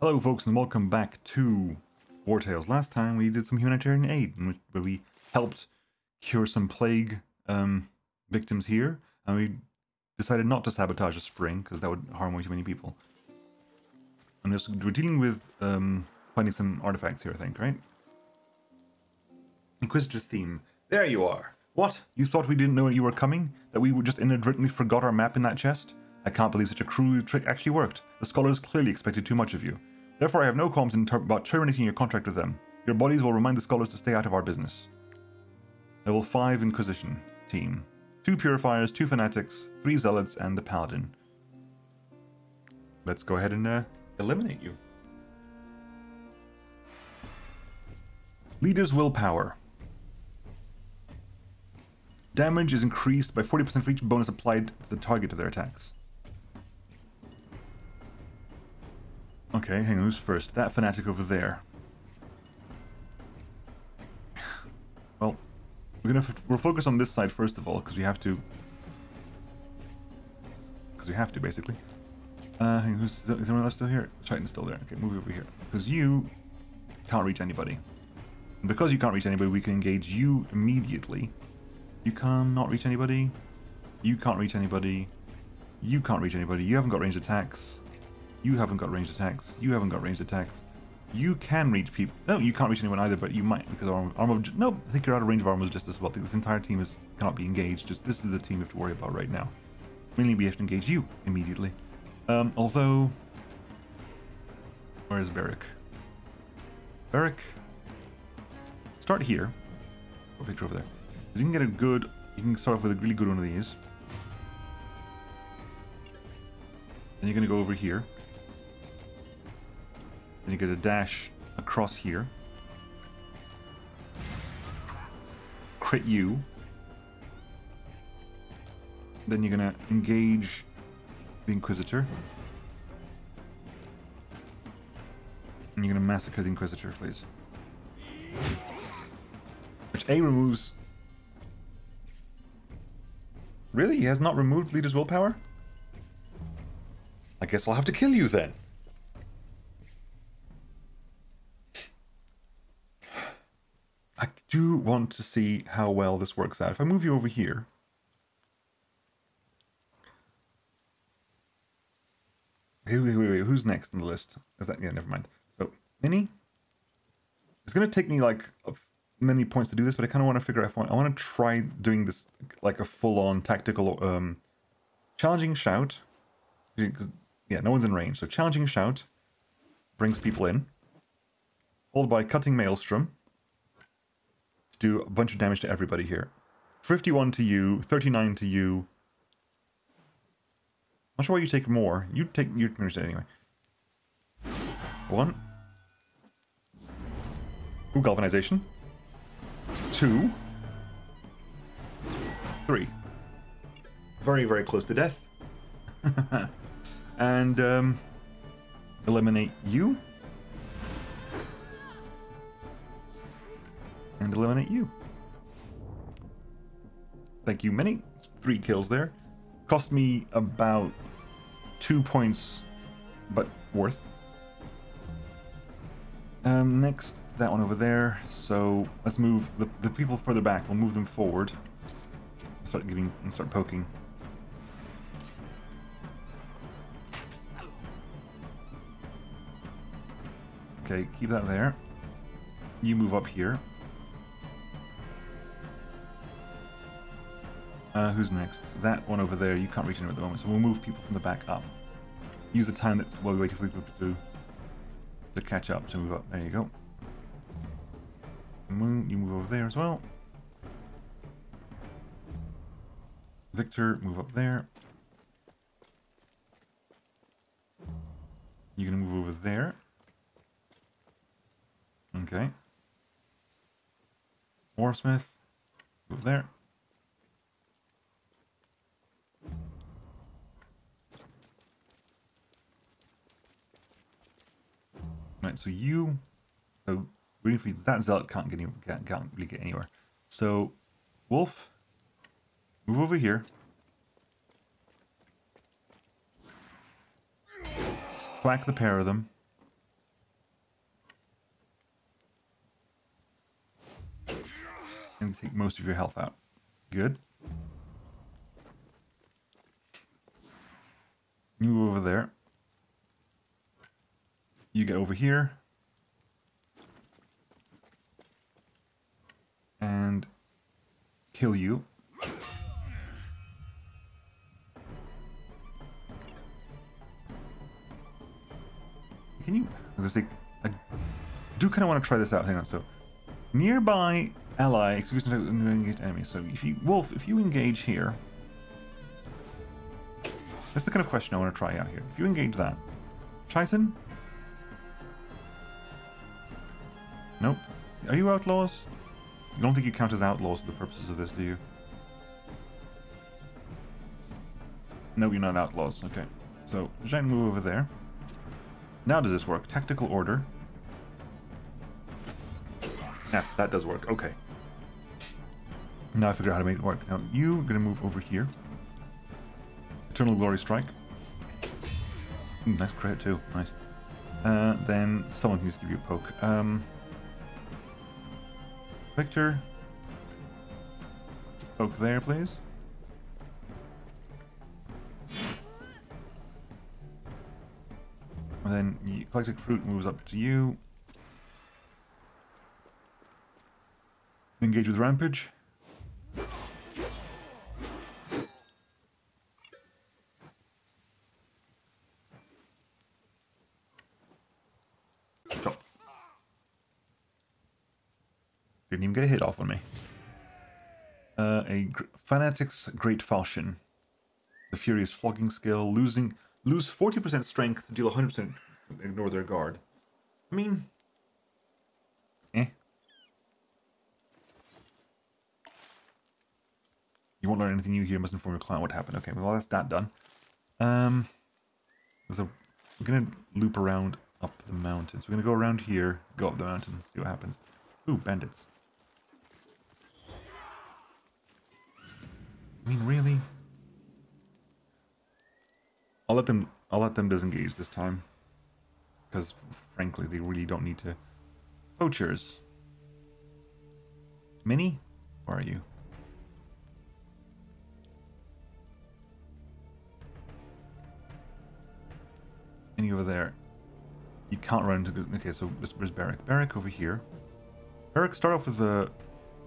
Hello folks and welcome back to Wartales. Last time we did some humanitarian aid where we helped cure some plague um, victims here and we decided not to sabotage a spring because that would harm way too many people. I'm just, we're dealing with um, finding some artifacts here I think, right? Inquisitor theme. There you are. What? You thought we didn't know you were coming? That we just inadvertently forgot our map in that chest? I can't believe such a cruel trick actually worked. The scholars clearly expected too much of you. Therefore, I have no qualms ter about terminating your contract with them. Your bodies will remind the scholars to stay out of our business. Level 5 Inquisition team. Two Purifiers, two Fanatics, three Zealots, and the Paladin. Let's go ahead and uh, eliminate you. Leader's Willpower. Damage is increased by 40% for each bonus applied to the target of their attacks. Okay, hang on, who's first? That fanatic over there. Well, we're gonna we'll focus on this side first of all, because we have to. Because we have to, basically. Uh, hang on, who's, is anyone else still here? Triton's still there. Okay, move over here. Because you can't reach anybody. And because you can't reach anybody, we can engage you immediately. You cannot reach anybody. You can't reach anybody. You can't reach anybody. You haven't got ranged attacks. You haven't got ranged attacks. You haven't got ranged attacks. You can reach people. No, you can't reach anyone either, but you might because armor. armor no, I think you're out of range of armor just as well. I think this entire team is cannot be engaged. Just this is the team we have to worry about right now. Mainly, we have to engage you immediately. Um, although, where is Beric? Beric, start here. Or Victor over there. Because you can get a good. You can start off with a really good one of these. Then you're going to go over here. Then you get a dash across here. Crit you. Then you're going to engage the Inquisitor. And you're going to massacre the Inquisitor, please. Which A removes... Really? He has not removed Leader's Willpower? I guess I'll have to kill you then. Do want to see how well this works out. If I move you over here... Wait, wait, wait, who's next on the list? Is that... Yeah, never mind. So, Mini? It's going to take me, like, many points to do this, but I kind of want to figure out if I want, I want to try doing this, like, a full-on tactical, um, challenging shout. Yeah, no one's in range. So, challenging shout brings people in. Followed by cutting maelstrom do a bunch of damage to everybody here. 51 to you, 39 to you. Not sure why you take more. You take you it anyway. One. Ooh, galvanization. Two. Three. Very, very close to death. and um, eliminate you. Eliminate you. Thank you, Mini. Three kills there. Cost me about two points, but worth. Um, next, that one over there. So let's move the, the people further back. We'll move them forward. Start giving and start poking. Okay, keep that there. You move up here. Uh, who's next? That one over there, you can't reach him at the moment, so we'll move people from the back up. Use the time that while we wait for people to to catch up to move up. There you go. Moon, you move over there as well. Victor, move up there. You're gonna move over there. Okay. Warsmith, move there. Right, so you, so Greenfield, that zealot can't get any, can't, can't really get anywhere. So Wolf, move over here. Whack the pair of them. And take most of your health out. Good. You move over there. You get over here. And kill you. Can you... I was say, I do kind of want to try this out. Hang on. So, nearby ally, excuse me, enemy. So, if you Wolf, if you engage here, that's the kind of question I want to try out here. If you engage that, Chaitin? Are you outlaws? You don't think you count as outlaws for the purposes of this, do you? No, you're not outlaws. Okay. So, Zhang move over there. Now does this work? Tactical order. Yeah, that does work. Okay. Now I figure out how to make it work. Now, you are gonna move over here. Eternal Glory Strike. Mm, nice credit too. Nice. Uh, then someone can just give you a poke. Um, Victor. Poke there, please. And then the eclectic fruit moves up to you. Engage with rampage. Chop. Didn't even get a hit off on me. Uh, a Fanatic's Great Falchion. The Furious Flogging skill, losing lose 40% strength, deal 100% ignore their guard. I mean, eh. You won't learn anything new here, must inform your client what happened. Okay, well that's that done. Um, so we're gonna loop around up the mountains. We're gonna go around here, go up the mountain, see what happens. Ooh, bandits. I mean, really? I'll let them. I'll let them disengage this time, because frankly, they really don't need to. Poachers. Minnie, where are you? Minnie over there. You can't run into the. Okay, so where's Beric? Beric over here. Beric, start off with the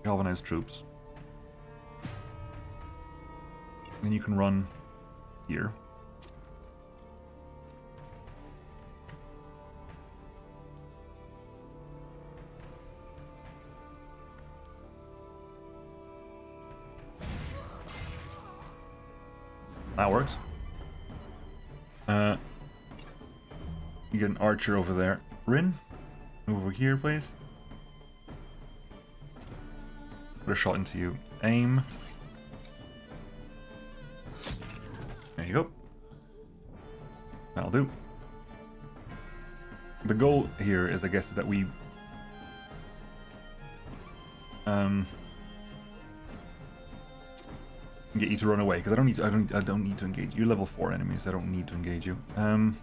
galvanized troops. Then you can run here. That works. Uh, you get an archer over there. Rin, move over here, please. Put a shot into you. Aim. That'll do. The goal here is, I guess, is that we um, get you to run away because I don't need to, I don't I don't need to engage. You're level four enemies. I don't need to engage you. Um,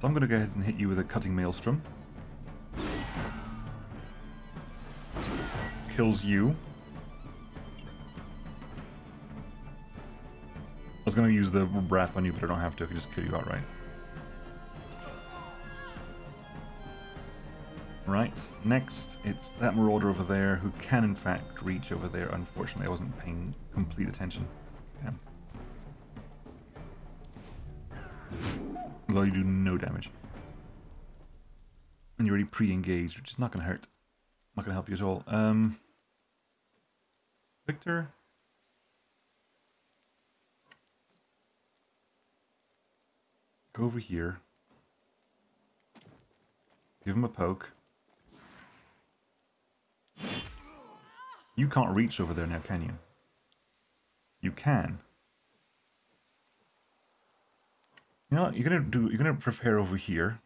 so I'm gonna go ahead and hit you with a cutting maelstrom. Kills you. Was gonna use the breath on you, but I don't have to. I can just kill you outright. Right, next it's that marauder over there who can in fact reach over there. Unfortunately, I wasn't paying complete attention. Damn. You do no damage. And you're already pre-engaged, which is not going to hurt. Not going to help you at all. Um, Victor? Go over here. Give him a poke. You can't reach over there now, can you? You can. You know? You're gonna do. You're gonna prepare over here.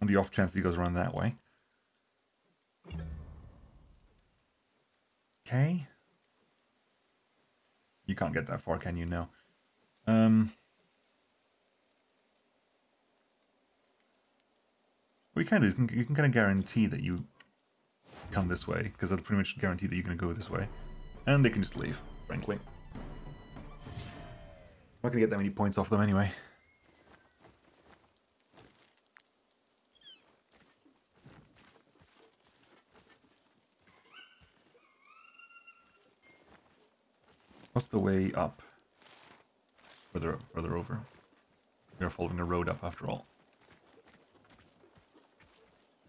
On the off chance he goes around that way. Okay. You can't get that far, can you? No. Um. We can do. You can, you can kind of guarantee that you come this way, because that'll pretty much guarantee that you're going to go this way. And they can just leave, frankly. I'm not going to get that many points off them anyway. What's the way up? Further, further over. We are following a road up after all.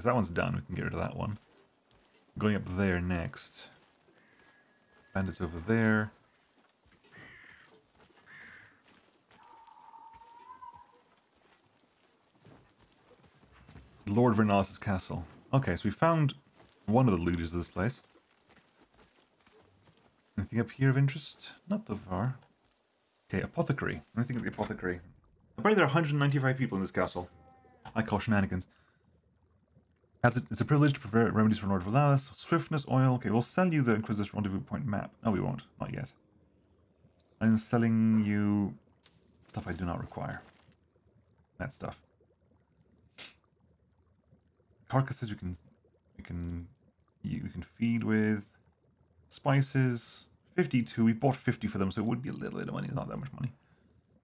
Because that one's done, we can get rid of that one. Going up there next. Bandits over there. Lord Vernalis' castle. Okay, so we found one of the looters of this place. Anything up here of interest? Not so far. Okay, apothecary. Anything at the apothecary? Apparently there are 195 people in this castle. I call shenanigans. It's a privilege to prepare remedies for Lord Vernalis. Swiftness, oil. Okay, we'll sell you the Inquisitor's Rendezvous Point map. No, we won't. Not yet. I'm selling you stuff I do not require. That stuff. Carcasses we can we can we can feed with. Spices, 52. We bought 50 for them, so it would be a little bit of money. not that much money.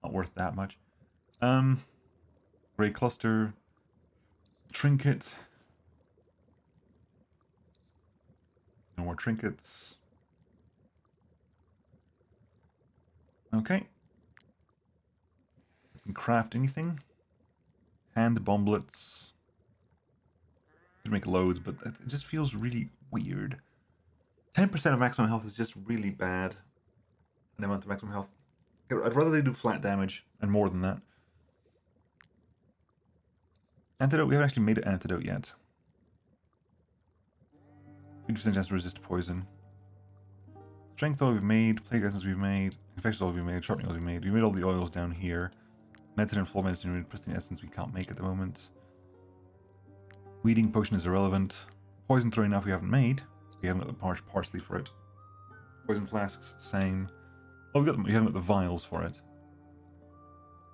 Not worth that much. Um, Grey Cluster. Trinket. No more trinkets. Okay. can craft anything. Hand bomblets. Could make loads, but it just feels really weird. 10% of maximum health is just really bad. An amount of maximum health. I'd rather they do flat damage and more than that. Antidote, we haven't actually made an antidote yet. 50% chance to resist poison. Strength oil we've made, plague essence we've made, infectious oil we've made, sharpening oil we've made. We made all the oils down here. Medicine and full medicine, pristine essence we can't make at the moment. Weeding potion is irrelevant. Poison throwing off we haven't made. We haven't got the par parsley for it. Poison flasks, same. Oh, we've got them. We haven't got the vials for it.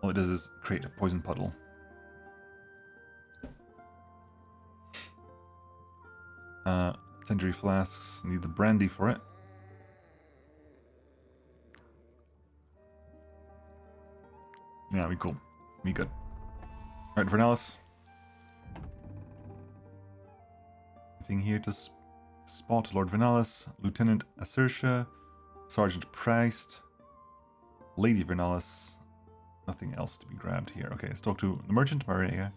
All it does is create a poison puddle. Uh, century flasks need the brandy for it. Yeah, we cool. We good. Alright, Vernalis. Anything here to Spot Lord Vernalis, Lieutenant Acertia, Sergeant Priest, Lady Vernalis. Nothing else to be grabbed here. Okay, let's talk to the merchant Maria.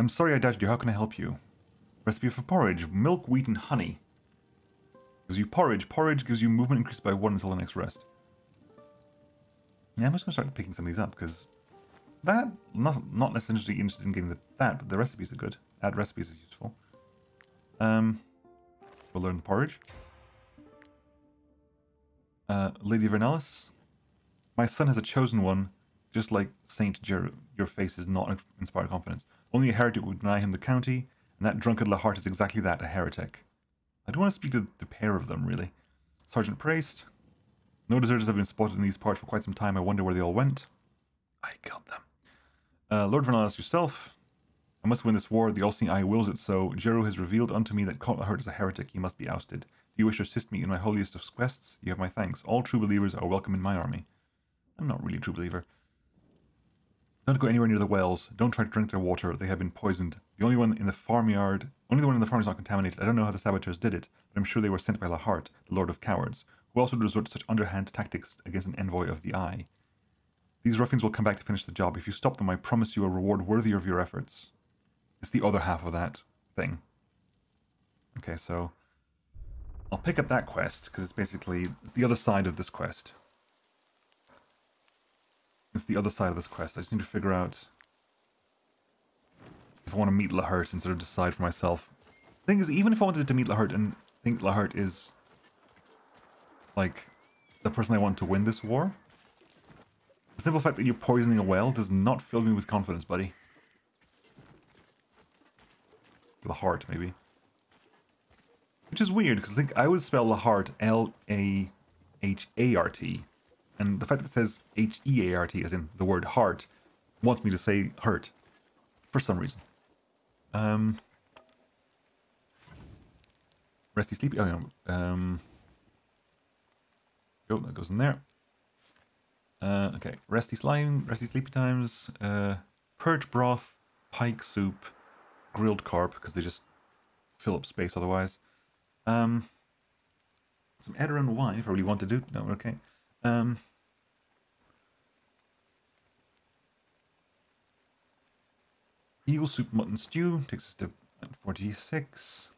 I'm sorry I doubted you. How can I help you? Recipe for porridge. Milk, wheat, and honey. Gives you porridge. Porridge gives you movement increased by one until the next rest. Yeah, I'm just going to start picking some of these up because that, not, not necessarily interested in getting the, that, but the recipes are good. Add recipes is useful. Um, We'll learn the porridge. Uh, Lady Vernalis. My son has a chosen one, just like Saint Jeru. Your face is not inspire confidence. Only a heretic would deny him the county, and that drunkard Lahart is exactly that, a heretic. I don't want to speak to the pair of them, really. Sergeant Priest. No deserters have been spotted in these parts for quite some time. I wonder where they all went. I killed them. Uh, Lord Vernalis yourself. I must win this war. The all-seeing eye wills it so. Jeru has revealed unto me that Cotlahurt is a heretic. He must be ousted. Do you wish to assist me in my holiest of quests? You have my thanks. All true believers are welcome in my army. I'm not really a true believer. Don't go anywhere near the wells. Don't try to drink their water. They have been poisoned. The only one in the farmyard, only the one in the farm is not contaminated. I don't know how the saboteurs did it, but I'm sure they were sent by Lahart, the Lord of Cowards, who also would resort to such underhand tactics against an envoy of the Eye. These ruffians will come back to finish the job. If you stop them, I promise you a reward worthy of your efforts. It's the other half of that thing. Okay, so I'll pick up that quest because it's basically the other side of this quest. It's the other side of this quest. I just need to figure out if I want to meet Lahurt and sort of decide for myself. The thing is, even if I wanted to meet Lahurt and think Lahurt is like the person I want to win this war, the simple fact that you're poisoning a well does not fill me with confidence, buddy. The heart, maybe. Which is weird, because I think I would spell Lahart L-A-H-A-R-T. And the fact that it says H-E-A-R-T, as in the word heart, wants me to say hurt. For some reason. Um, Resty sleepy. Oh, yeah. Um. Oh, that goes in there. Uh, okay. Resty slime, resty sleepy times, uh, perch broth, pike soup, grilled carp, because they just fill up space otherwise. Um, some Edoran wine, if I really want to do. No, okay. Um, eel soup mutton stew takes us to 46.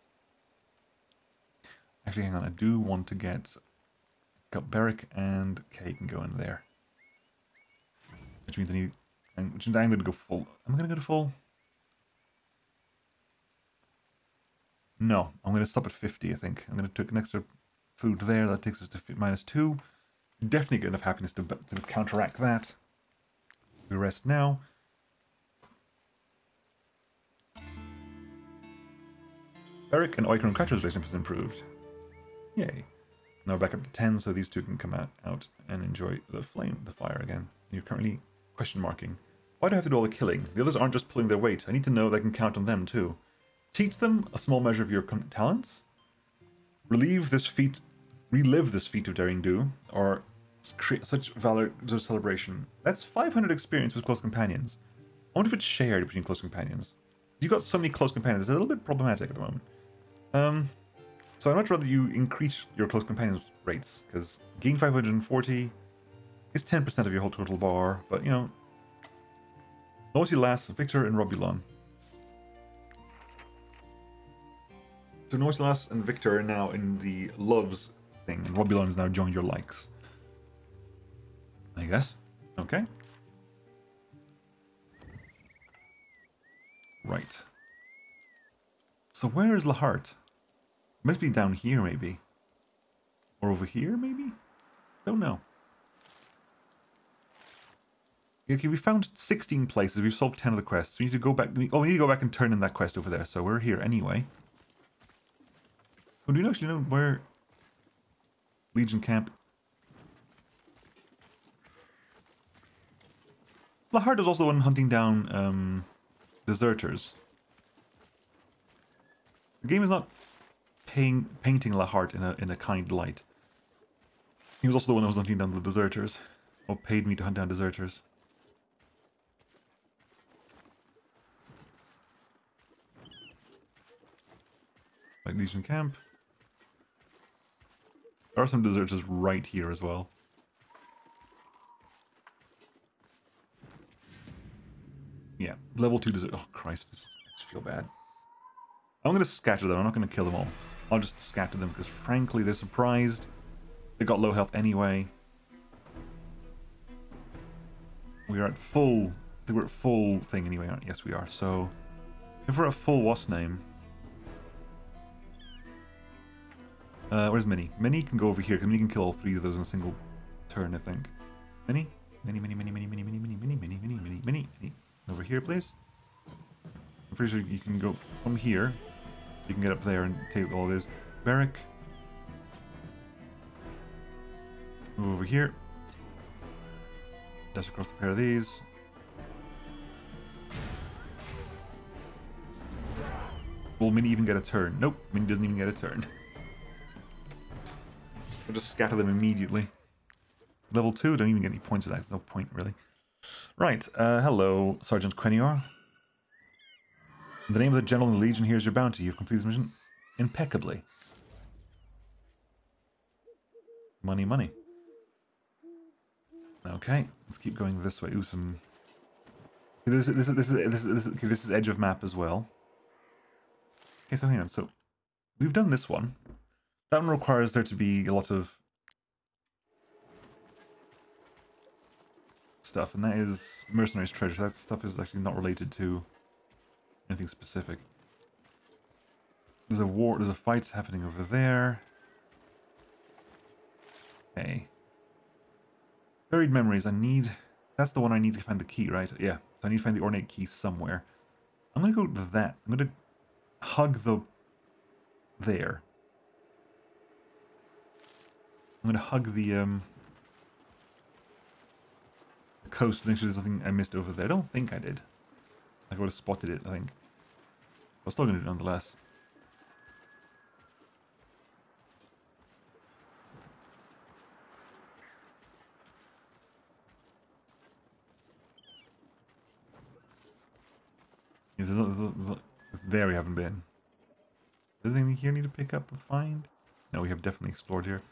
Actually, hang on. I do want to get got Beric and Kay can go in there, which means I need. Which means I'm going to go full. Am I going to go to full? No, I'm going to stop at 50. I think I'm going to take an extra food there. That takes us to minus two. Definitely get enough happiness to, to counteract that. We rest now. Beric and Oiker and Crutcher's relationship has improved. Yay. Now we're back up to 10 so these two can come out, out and enjoy the flame, the fire again. You're currently question marking. Why do I have to do all the killing? The others aren't just pulling their weight. I need to know that I can count on them too. Teach them a small measure of your talents. Relieve this feat, relive this feat of daring do, or create such valor celebration. That's 500 experience with close companions. I wonder if it's shared between close companions. You got so many close companions. It's a little bit problematic at the moment. Um, so I'd much rather you increase your close companions rates, because gain 540 is 10% of your whole total bar, but you know, Noisy Lass, Victor, and Robulon. So Lass and Victor are now in the loves thing, and Robulon is now join your likes. I guess. Okay. Right. So where is Lahart? Must be down here, maybe. Or over here, maybe? Don't know. Okay, we found 16 places. We've solved 10 of the quests. We need to go back. Oh, we need to go back and turn in that quest over there. So we're here anyway. Oh, do you actually know where Legion Camp? Lahard is also one hunting down um, deserters. The game is not paying, painting Lahart in a, in a kind light. He was also the one that was hunting down the deserters. Or paid me to hunt down deserters. Like Camp. There are some deserters right here as well. Yeah, level 2 desert. Oh, Christ, this, this feel bad. I'm going to scatter them. I'm not going to kill them all. I'll just scatter them because, frankly, they're surprised. They got low health anyway. We are at full... I think we're at full thing anyway, aren't Yes, we are. So, if we're at full what's name... Uh, where's Minnie? Minnie can go over here, because Minnie can kill all three of those in a single turn, I think. Minnie? Minnie, Minnie, Minnie, Minnie, Minnie, Minnie, Minnie, Minnie, Minnie, Minnie, Minnie, Minnie, Minnie. Over here, please. I'm pretty sure you can go from here you can get up there and take all this. Beric. Move over here. Dash across the pair of these. Will Minnie even get a turn? Nope, Minnie doesn't even get a turn. I'll just scatter them immediately. Level 2, don't even get any points for that. There's no point, really. Right, uh, hello, Sergeant Quenior. The name of the the Legion, here's your bounty. You've completed this mission impeccably. Money, money. Okay, let's keep going this way. Ooh, some... This, this, this, this, this, this, okay, this is edge of map as well. Okay, so hang on. So, we've done this one. That one requires there to be a lot of stuff, and that is Mercenaries Treasure. That stuff is actually not related to anything specific. There's a war, there's a fight happening over there. Okay. Buried memories, I need... That's the one I need to find the key, right? Yeah, so I need to find the ornate key somewhere. I'm gonna go to that. I'm gonna hug the... There. I'm gonna hug the, um... The coast make sure there's nothing I missed over there. I don't think I did. I would have spotted it, I think. I was still going to do it nonetheless. Is a, there we haven't been. Does anything here need to pick up or find? No, we have definitely explored here.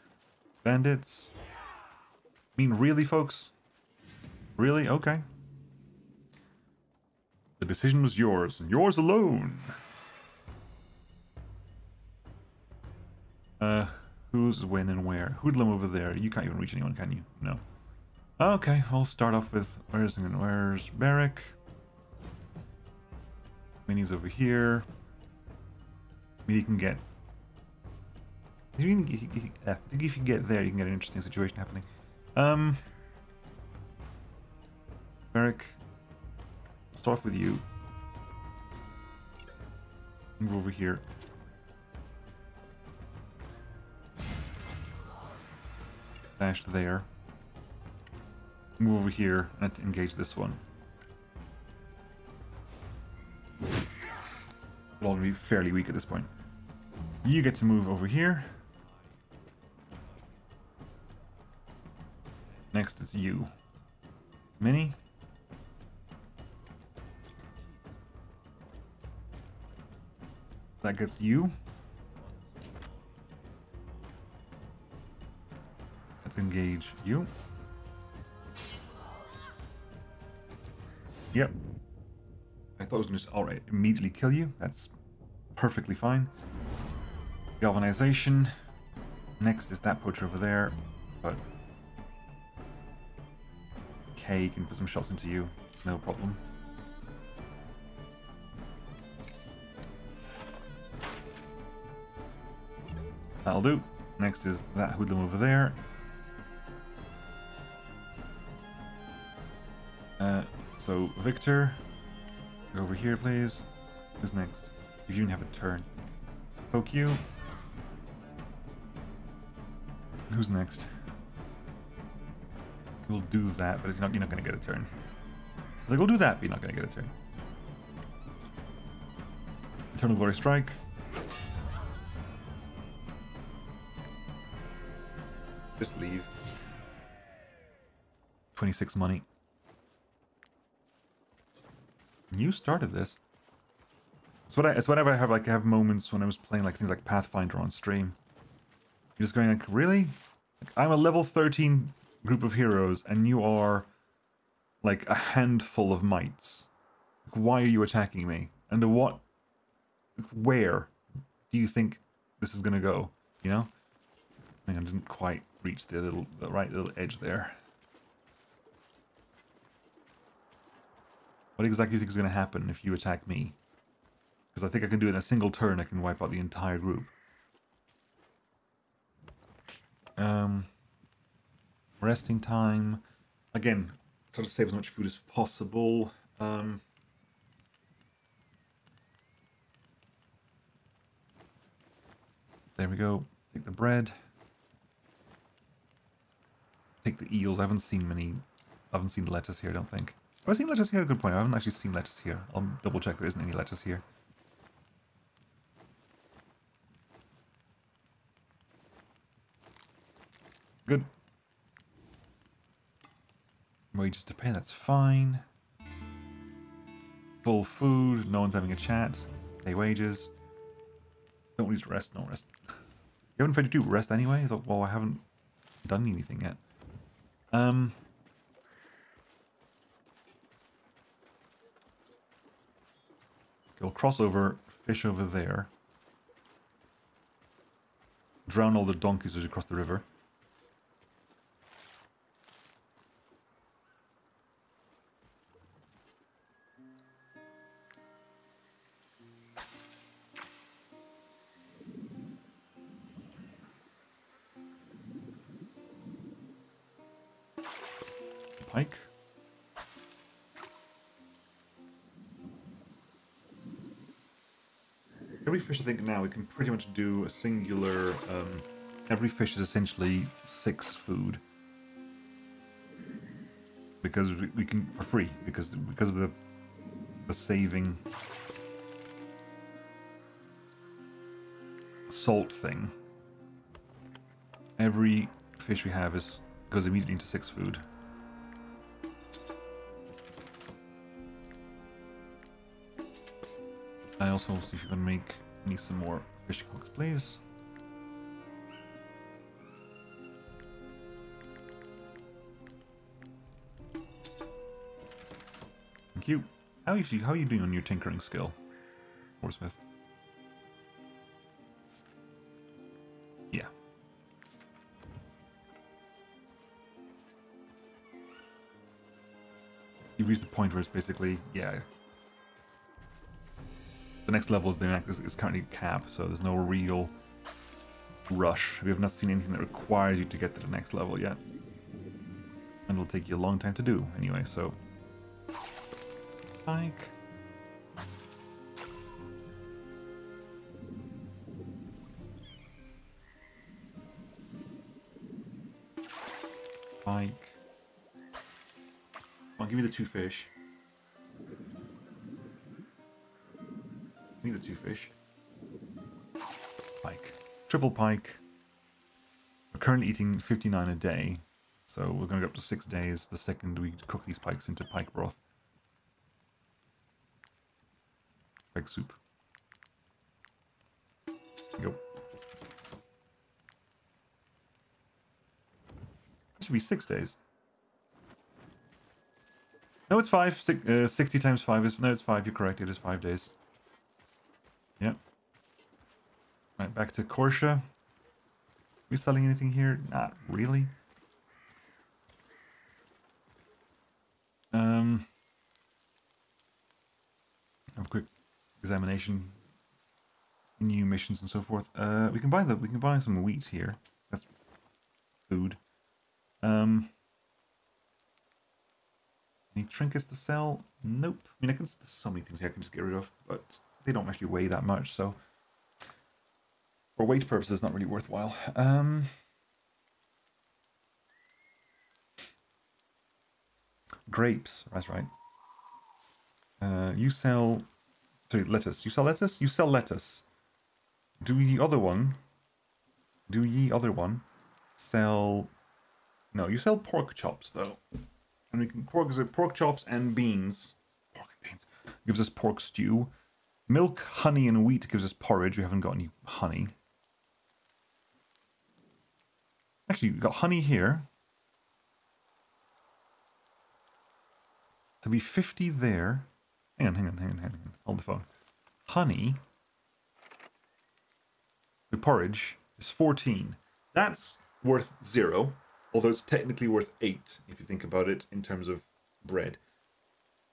Bandits. I mean, really, folks? Really? Okay. The decision was yours, and yours alone. Uh, who's when and where? Hoodlum over there. You can't even reach anyone, can you? No. Okay, I'll start off with where's and where's Beric? Mini's over here. You can get. I think if you get there, you can get an interesting situation happening. Um, Merrick, start with you. Move over here. Dash there. Move over here and engage this one. All be fairly weak at this point. You get to move over here. Next is you. Mini. That gets you. Let's engage you. Yep. I thought it was going to just, alright, immediately kill you. That's perfectly fine. Galvanization. Next is that poacher over there, but K can put some shots into you, no problem. That'll do. Next is that hoodlum over there. Uh, so, Victor, go over here, please. Who's next? You even have a turn. Poke you. Who's next? We'll do that, but not, you're not going to get a turn. Like, we'll do that, but you're not going to get a turn. Eternal Glory Strike. Just leave. 26 money. You started this. It's what I. It's whenever I have like I have moments when I was playing like things like Pathfinder on stream. You're just going like, really? Like, I'm a level 13 group of heroes, and you are like a handful of mites. Like, why are you attacking me? And what? Where do you think this is gonna go? You know? I think I didn't quite reach the little, the right little edge there. What exactly do you think is going to happen if you attack me? Because I think I can do it in a single turn. I can wipe out the entire group. Um, resting time. Again, try to save as much food as possible. Um, there we go. Take the bread. Take the eels. I haven't seen many. I haven't seen the lettuce here, I don't think. Have I seen lettuce here? Good point. I haven't actually seen lettuce here. I'll double check there isn't any lettuce here. Good. Wages to pay, that's fine. Full food, no one's having a chat. Pay wages. Don't need to rest, no rest. you haven't tried to do rest anyway? So, well, I haven't done anything yet. Um, We'll cross over, fish over there. Drown all the donkeys as you cross the river. Now we can pretty much do a singular. Um, every fish is essentially six food because we, we can for free because because of the the saving salt thing. Every fish we have is goes immediately into six food. I also see if you can make me some more fishing hooks, please. Thank you. How are you, how are you doing on your tinkering skill, Warsmith? Yeah. You've reached the point where it's basically, yeah. Next level is, the, is, is currently cap, so there's no real rush. We have not seen anything that requires you to get to the next level yet. And it'll take you a long time to do anyway, so like. Like. I'll give me the two fish. Me the two fish. Pike. Triple pike. We're currently eating 59 a day. So we're going to go up to six days the second we cook these pikes into pike broth. Egg soup. Yep. Should be six days. No, it's five. Six, uh, 60 times five is... No, it's five. You're correct. It is five days. Yep. Right, back to Korsha. We selling anything here? Not really. Um... Have a quick examination, new missions and so forth. Uh, we can buy the we can buy some wheat here. That's food. Um, any trinkets to sell? Nope. I mean, I can. There's so many things here I can just get rid of, but they don't actually weigh that much, so for weight purposes, not really worthwhile. Um. Grapes, that's right. Uh, you sell Sorry, lettuce. You sell lettuce? You sell lettuce. Do ye other one? Do ye other one sell... No, you sell pork chops, though. And we can pork, pork chops and beans. Pork and beans. Gives us pork stew. Milk, honey, and wheat gives us porridge. We haven't got any honey. Actually, we've got honey here. To be 50 there. Hang on, hang on, hang on, hang on. Hold the phone. Honey. The porridge is 14. That's worth zero, although it's technically worth eight if you think about it in terms of bread.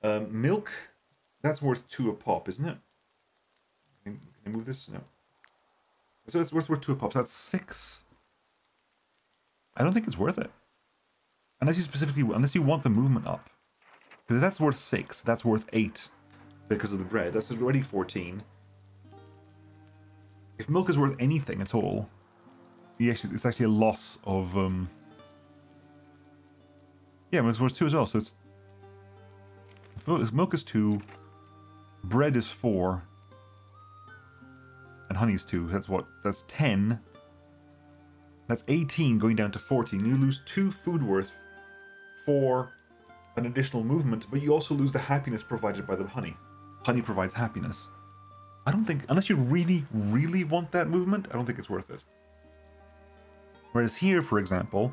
Um, milk, that's worth two a pop, isn't it? Can, I move this? No. So it's worth worth two a pop. So that's six. I don't think it's worth it. Unless you specifically, unless you want the movement up. Because that's worth six, that's worth eight because of the bread. That's already 14. If milk is worth anything at all, it's actually a loss of... Um... Yeah, it's worth two as well, so it's... Milk is two, bread is four, and honey is two. That's what? That's 10. That's 18 going down to 14. You lose two food worth for an additional movement, but you also lose the happiness provided by the honey. Honey provides happiness. I don't think, unless you really, really want that movement, I don't think it's worth it. Whereas here, for example,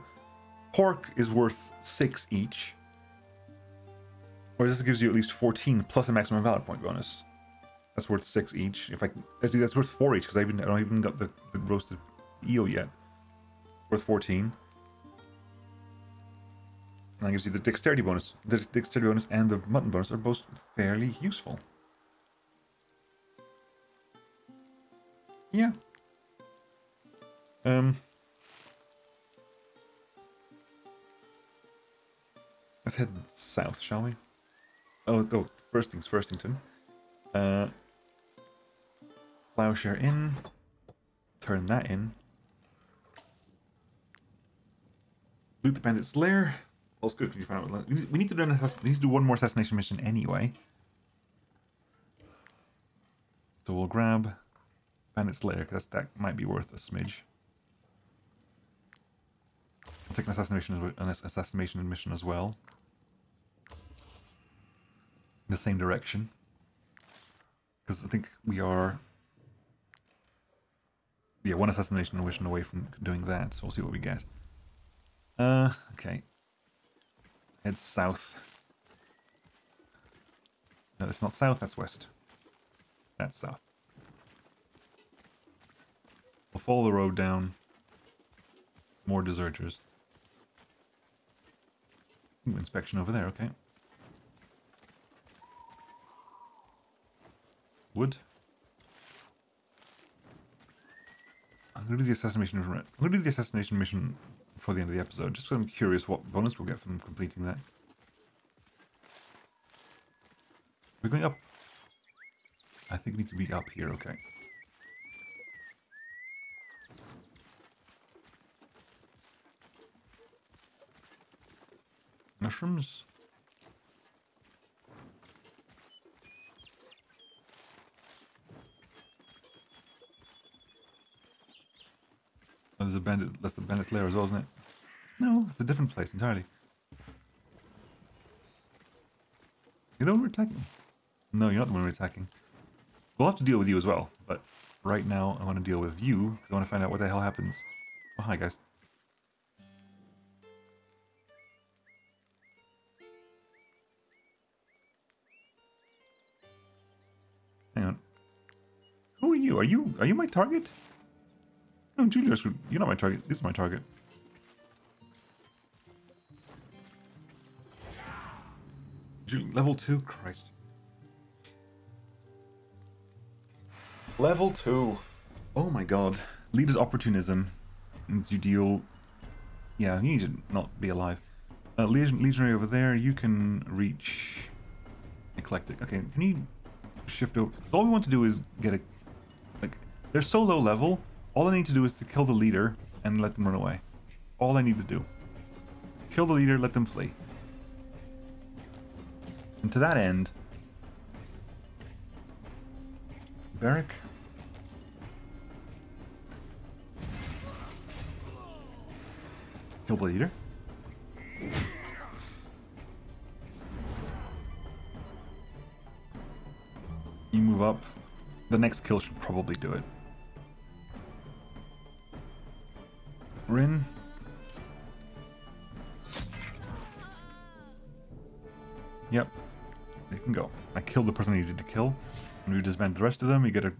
pork is worth 6 each. Whereas this gives you at least 14 plus a maximum valor point bonus. That's worth 6 each. If I that's worth 4 each because I, even, I don't even got the, the roasted eel yet. Worth 14. And that gives you the dexterity bonus. The dexterity bonus and the mutton bonus are both fairly useful. Yeah. Um. Let's head south, shall we? Oh, oh first things Firstington. Uh, Plowshare in. Turn that in. Loot the bandit's lair. All's good you find out. We need to do an we need to do one more assassination mission anyway. So we'll grab Bandit's Lair, because that might be worth a smidge. I'll take an assassination, an assassination mission as well. In the same direction. Because I think we are... Yeah, one assassination mission away from doing that, so we'll see what we get. Uh, okay. Head south. No, that's not south, that's west. That's south. We'll follow the road down. More deserters. Ooh, inspection over there, okay. Wood. I'm gonna do the assassination mission. I'm gonna do the assassination mission before the end of the episode, just because I'm curious what bonus we'll get from completing that. We're going up. I think we need to be up here, okay. Mushrooms? There's a bandit, that's the bandit's lair as well, isn't it? No, it's a different place entirely. The one we're attacking. No, you're not the one we're attacking. We'll have to deal with you as well, but right now I want to deal with you because I want to find out what the hell happens. Oh, hi guys. Hang on. Who are you? Are you are you my target? No, Julius, you're not my target. This is my target. Level 2? Christ. Level 2. Oh my god. Leader's opportunism. And you deal... Yeah, you need to not be alive. Uh, Legion, Legionary over there, you can reach... Eclectic. Okay, can you shift over? All we want to do is get a... Like, they're so low level, all I need to do is to kill the leader and let them run away. All I need to do. Kill the leader, let them flee. And to that end, Beric. Kill the leader. You move up. The next kill should probably do it. Rin. Yep. You can go. I killed the person I needed to kill. And we disband the rest of them. We get a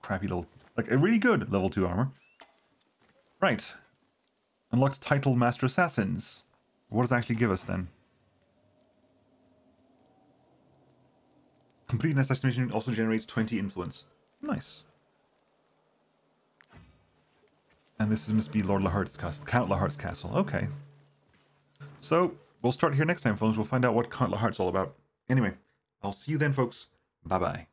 crappy little... Like, a really good level 2 armor. Right. Unlocked title Master Assassins. What does it actually give us then? Complete an assassination also generates 20 influence. Nice. And this is, must be Lord Lahart's castle, Count Lahart's castle. Okay. So, we'll start here next time, folks. We'll find out what Count Lahart's all about. Anyway, I'll see you then, folks. Bye-bye.